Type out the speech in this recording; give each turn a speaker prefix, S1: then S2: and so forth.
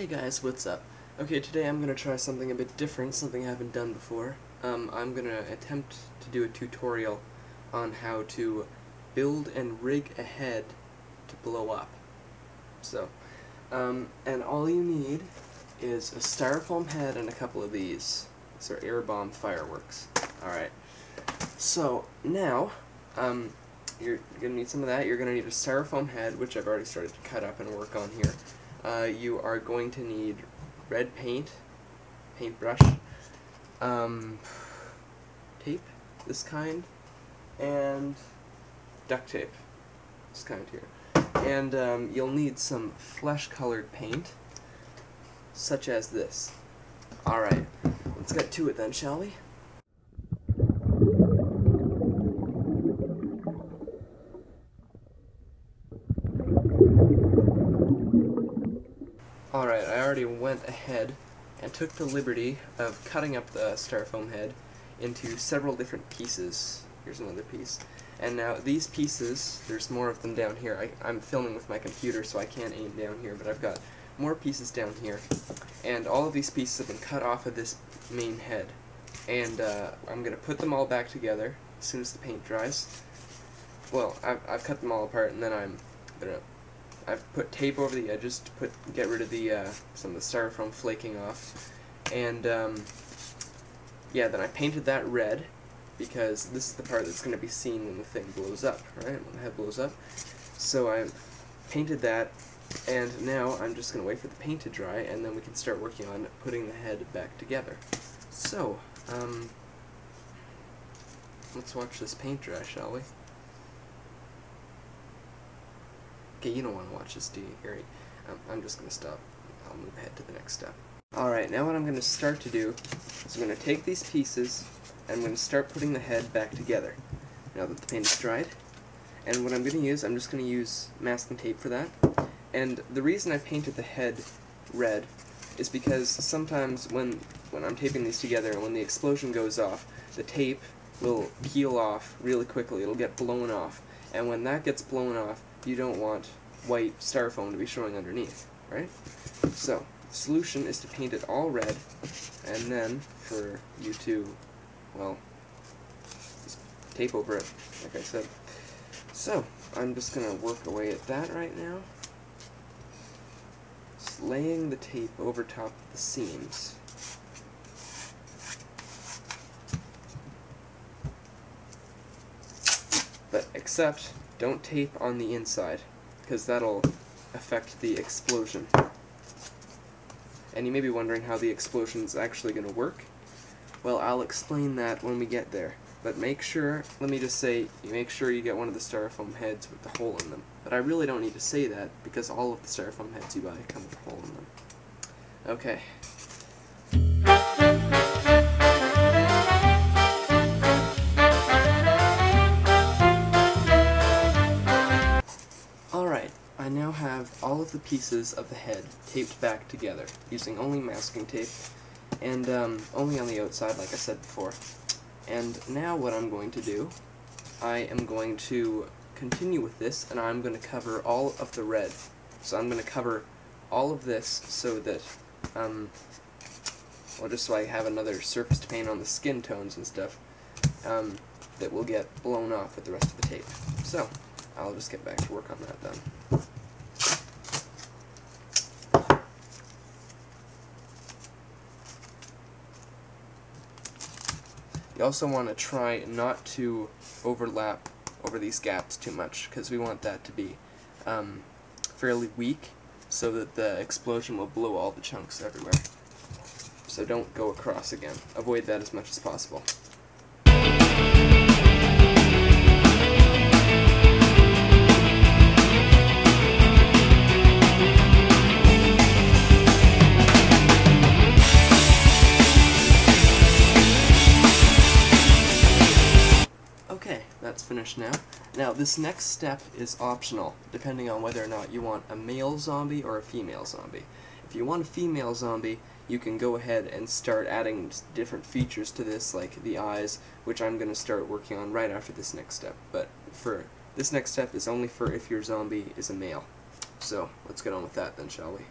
S1: Hey guys, what's up? Okay, today I'm to try something a bit different, something I haven't done before. Um, I'm to attempt to do a tutorial on how to build and rig a head to blow up. So, um, and all you need is a styrofoam head and a couple of these. These are air bomb fireworks. Alright, so now, um, you're to need some of that. You're to need a styrofoam head, which I've already started to cut up and work on here. Uh, you are going to need red paint, paintbrush, um, tape, this kind, and duct tape, this kind here. And um, you'll need some flesh-colored paint, such as this. Alright, let's get to it then, shall we? Alright, I already went ahead and took the liberty of cutting up the styrofoam head into several different pieces. Here's another piece. And now these pieces, there's more of them down here. I, I'm filming with my computer so I can't aim down here, but I've got more pieces down here. And all of these pieces have been cut off of this main head. And uh, I'm going to put them all back together as soon as the paint dries. Well, I've, I've cut them all apart and then I'm going to I've put tape over the edges to put get rid of the uh, some of the styrofoam flaking off, and um, yeah, then I painted that red because this is the part that's going to be seen when the thing blows up, right? When the head blows up. So I painted that, and now I'm just going to wait for the paint to dry, and then we can start working on putting the head back together. So, um, let's watch this paint dry, shall we? Okay, you don't want to watch this, do you, Gary? Um, I'm just going to stop. I'll move ahead to the next step. Alright, now what I'm going to start to do is I'm going to take these pieces and I'm going to start putting the head back together. Now that the paint is dried. And what I'm going to use, I'm just going to use masking tape for that. And the reason I painted the head red is because sometimes when, when I'm taping these together and when the explosion goes off, the tape will peel off really quickly. It'll get blown off. And when that gets blown off, you don't want white styrofoam to be showing underneath, right? So, the solution is to paint it all red, and then for you to, well, just tape over it, like I said. So, I'm just going to work away at that right now. Just laying the tape over top of the seams. But except don't tape on the inside, because that'll affect the explosion. And you may be wondering how the explosion is actually going to work. Well, I'll explain that when we get there. But make sure, let me just say, you make sure you get one of the styrofoam heads with the hole in them. But I really don't need to say that, because all of the styrofoam heads you buy come with a hole in them. Okay, all of the pieces of the head taped back together using only masking tape and um, only on the outside like I said before. And now what I'm going to do, I am going to continue with this and I'm going to cover all of the red. So I'm going to cover all of this so that, um, well just so I have another surface to paint on the skin tones and stuff, um, that will get blown off with the rest of the tape. So, I'll just get back to work on that then. You also want to try not to overlap over these gaps too much because we want that to be um, fairly weak so that the explosion will blow all the chunks everywhere. So don't go across again. Avoid that as much as possible. That's finished now. Now, this next step is optional, depending on whether or not you want a male zombie or a female zombie. If you want a female zombie, you can go ahead and start adding different features to this, like the eyes, which I'm going to start working on right after this next step. But for this next step is only for if your zombie is a male. So, let's get on with that then, shall we?